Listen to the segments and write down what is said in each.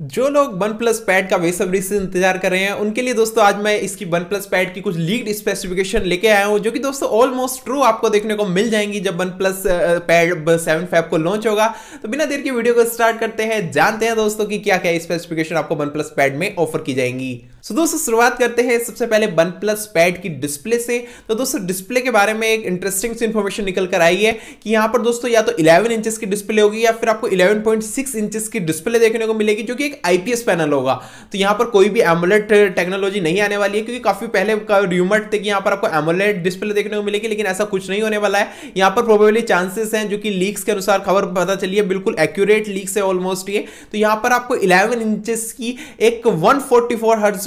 जो लोग one plus pad का बेसब्री से इंतज़ार कर रहे हैं, उनके लिए दोस्तों आज मैं इसकी वन प्लस पैड की कुछ लीड स्पेसिफिकेशन लेके आया हूँ, जो कि दोस्तों ऑलमोस्ट ट्रू आपको देखने को मिल जाएँगी जब one plus pad seven Feb को लॉन्च होगा। तो बिना देर के वीडियो को स्टार्ट करते हैं, जानते हैं दोस्तों की क्या क्या स्पेसिफिकेशन आपको वन प्लस पैड में ऑफ़र की जाएँगी। सो दोस्तों शुरुआत करते हैं सबसे पहले वन प्लस पैड की डिस्प्ले से। तो दोस्तों डिस्प्ले के बारे में एक इंटरेस्टिंग सी इन्फॉर्मेशन निकल कर आई है कि यहाँ पर दोस्तों या तो 11 इंचेस की डिस्प्ले होगी या फिर आपको 11.6 इंचेस की डिस्प्ले देखने को मिलेगी, जो कि एक आईपीएस पैनल होगा। तो यहाँ पर कोई भी एमोलेट टेक्नोलॉजी नहीं आने वाली है, क्योंकि काफ़ी पहले र्यूमर थे कि यहाँ पर आपको एमोलेट डिस्प्ले देखने को मिलेगी, लेकिन ऐसा कुछ नहीं होने वाला है। यहाँ पर प्रोबेबली चांसेस हैं, जो कि लीक्स के अनुसार खबर पता चली है, बिल्कुल एक्यूरेट लीक्स है ऑलमोस्ट ये। तो यहाँ पर आपको इलेवन इंचेस की एक वन फोर्टी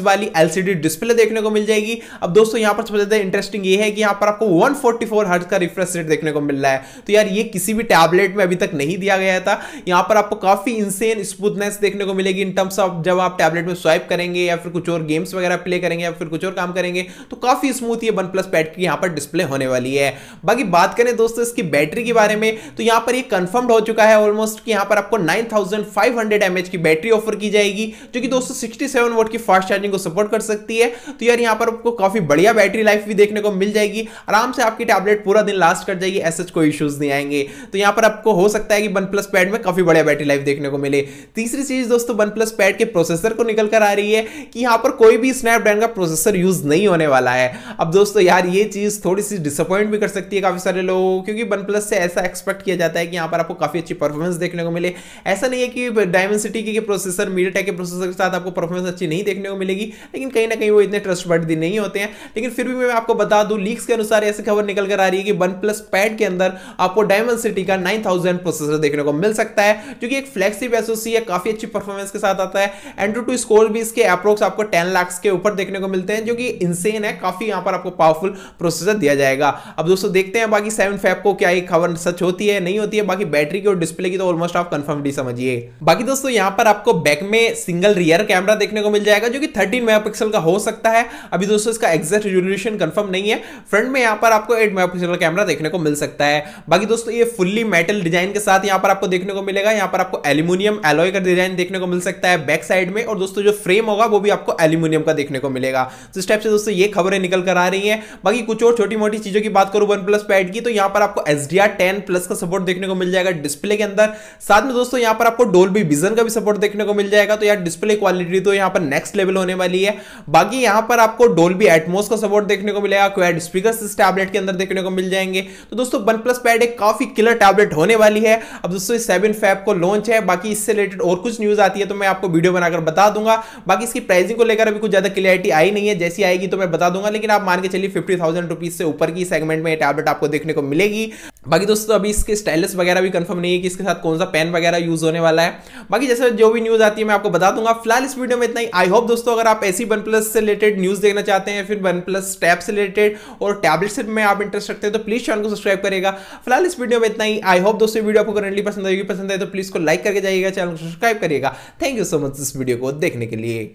वाली एलसीडी डिस्प्ले देखने को मिल जाएगी। अब दोस्तों, यहाँ पर सबसे ज़्यादा इंटरेस्टिंग ये है कि यहाँ पर आपको 144 हर्ट्ज का रिफ्रेश रेट देखने को मिल रहा है। तो यार, ये किसी भी टैबलेट में अभी तक नहीं दिया गया था। यहाँ पर आपको काफ़ी इंसेन स्मूथनेस देखने को मिलेगी। इन टर्म्स ऑफ़ जब आप टैबलेट में स्वाइप करेंगे या फिर कुछ और गेम्स वगैरह प्ले करेंगे या फिर कुछ और काम करेंगे तो काफ़ी स्मूथ ये वन प्लस पैड की यहाँ पर डिस्प्ले होने वाली है। बाकी बात करें दोस्तों इसकी बैटरी के बारे में तो यहाँ पर ये कंफर्म हो चुका है ऑलमोस्ट कि यहाँ पर आपको 9500 mAh की बैटरी ऑफ़र की जाएगी, जो कि दोस्तों 67 वोट की फास्ट चार्जिंग को सपोर्ट कर सकती है। तो यार यहाँ पर आपको काफ़ी बढ़िया बैटरी लाइफ भी देखने को मिल जाएगी। आराम से आपकी टैबलेट पूरा दिन लास्ट कर जाएगी, ऐसे कोई इश्यूज़ नहीं आएँगे। तो यहाँ पर आपको हो सकता है कि वन प्लस पैड में काफ़ी बढ़िया बैटरी लाइफ देखने को मिले। तीसरी चीज़ दोस्तों वन प्लस पैड के प्रोसेसर को निकल कर आ रही है कि यहाँ पर कोई भी स्नैपड्रैगन का प्रोसेसर यूज़ नहीं होने वाला है। अब दोस्तों यार, ये चीज़ थोड़ी सी डिसअपॉइंट भी कर सकती है काफ़ी सारे लोगों को, क्योंकि वन प्लस से ऐसा एक्सपेक्ट किया जाता है कि यहाँ पर आपको काफ़ी अच्छी परफॉर्मेंस देखने को मिले। ऐसा नहीं है कि डायमेंसिटी के प्रोसेसर मीडिया के प्रोसेसर के साथ आपको परफॉर्मेंस अच्छी नहीं देखने को मिलेगी, लेकिन कहीं ना कहीं वो इतने ट्रस्ट वर्दी नहीं होते हैं। लेकिन फिर भी मैं आपको बता दूँ लीक्स के अनुसार ऐसी खबर निकल कर आ रही है कि वन प्लस पैड के अंदर आपको डायमंड सिटी का 9000 प्रोसेसर देखने को मिल सकता है, जो कि एक फ्लेक्सिव एसओसी है, काफ़ी अच्छी परफॉर्मेंस के साथ आता है। एंड्रो टू स्कोर भी इसके अप्रोक्स आपको 10 लाख के ऊपर देखने को मिलते हैं, जो कि इंसेन है। काफ़ी यहाँ पर आपको पावरफुल प्रोसेसर दिया जाएगा। अब दोस्तों देखते हैं बाकी सेवन फैप को क्या ये खबर सच होती है, नहीं होती है। बाकी बैटरी की और डिस्प्ले की तो ऑलमोस्ट आप कंफर्म ही समझिए। बाकी दोस्तों यहाँ पर आपको बैक में सिंगल रियर कैमरा देखने को मिल जाएगा, जो कि 13 मेगापिक्सल का हो सकता है। अभी दोस्तों इसका एग्जैक्ट रेजोल्यूशन कंफर्म नहीं है। फ्रंट में यहाँ पर आपको 8 मेगापिक्सल का कैमरा देखने को मिल सकता है। बाकी दोस्तों ये फुल्ली मेटल डिज़ाइन के साथ यहाँ पर आपको देखने को मिलेगा। यहाँ पर आपको एल्यूमिनियम एलॉय का डिज़ाइन देखने को मिल सकता है बैक साइड में। और दोस्तों, जो फ्रेम होगा, वो भी आपको एल्यूमिनियम का देखने को मिलेगा। तो इस टाइप से दोस्तों, ये खबरें निकल कर आ रही है। बाकी कुछ और छोटी मोटी चीज़ों की बात करूँ वन प्लस पैड की तो यहाँ पर आपको एस डी प्लस का सपोर्ट देखने को मिल जाएगा डिस्प्ले के अंदर। साथ में दोस्तों, यहाँ पर आपको डोल्बी विजन का भी सपोर्ट देखने को मिल जाएगा। तो यार डिस्प्ले क्वालिटी तो यहाँ पर नेक्स्ट लेवल होने वाली है। बाकी यहाँ पर आपको डोल्बी एटमोस का सपोर्ट देखने को मिलेगा। क्वाड स्पीकर टैबलेट के अंदर देखने को मिल जाएँगे। तो दोस्तों वन प्लस पैड एक काफ़ी किलर टैबलेट होने वाली है। अब दोस्तों सेवन फैब को लॉन्च है। बाकी इससे रिलेटेड और कुछ न्यूज़ आती है। तो मैं आपको वीडियो बनाकर बता दूँगा। बाकी इसकी प्राइसिंग को लेकर अभी कुछ ज़्यादा क्लियरिटी आई नहीं है, जैसी आएगी तो मैं बता दूँगा, लेकिन आप मान के चलिए फिफ्टी थाउज़ेंड से ऊपर की सेगमेंट में टैबलेट आपको देखने को मिलेगी। बाकी दोस्तों, अभी इसके स्टाइलिस वगैरह भी कंफर्म नहीं है कि इसके साथ कौन सा पेन वगैरह यूज़ होने वाला है। बाकी जैसे जो भी न्यूज़ आती है, मैं आपको बता दूँगा। फ़िलहाल इस वीडियो में इतना ही। आई होप दोस्तों, अगर आप ऐसी वन प्लस से रिलेटेड न्यूज़ देखना चाहते हैं, फिर वन प्लस टैब से रिलेटेड और टैबलेट से में आप इंटरेस्ट रखते हैं तो प्लीज़ चैनल को सब्सक्राइब करेगा फ़िलहाल इस वीडियो में इतना ही। आई होप दोस्तों वीडियो आपको करंटली पसंद आएगी। पसंद आए तो प्लीज़ को लाइक करके जाइएगा चैनल को सब्सक्राइब करिएगा। थैंक यू सो मच इस वीडियो को देखने के लिए।